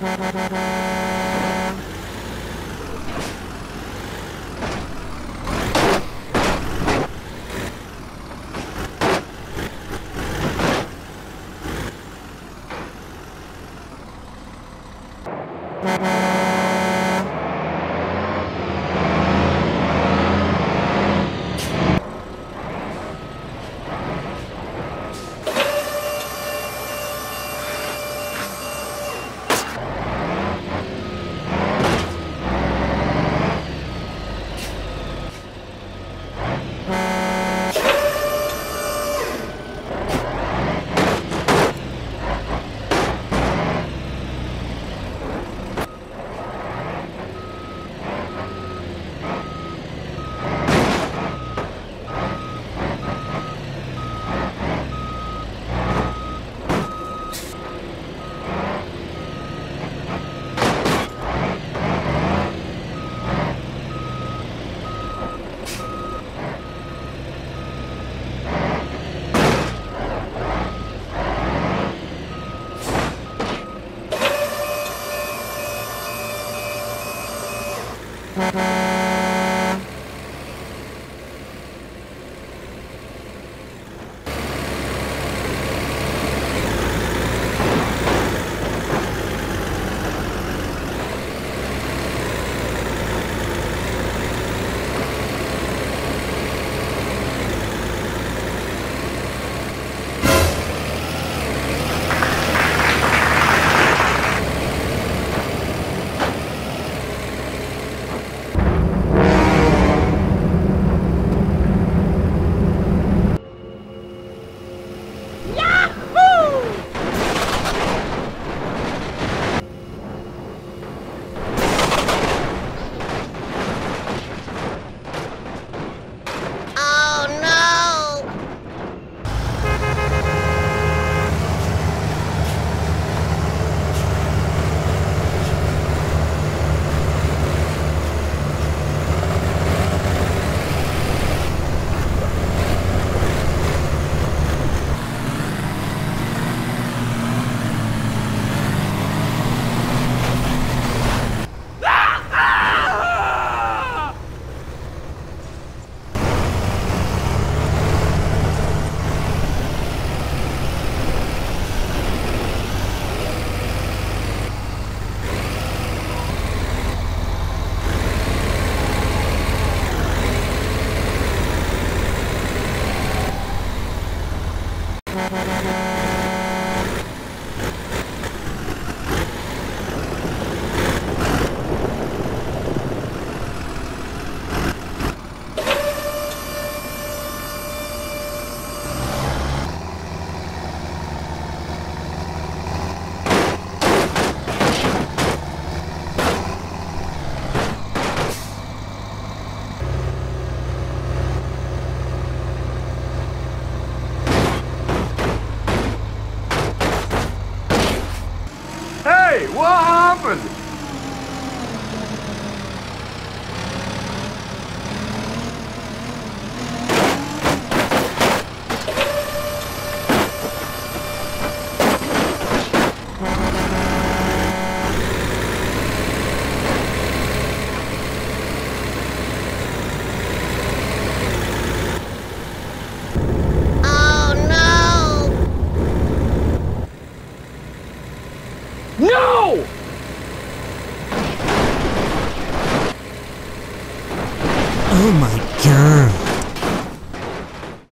Bye-bye.